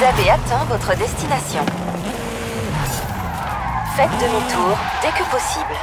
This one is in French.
Vous avez atteint votre destination. Faites demi-tour dès que possible.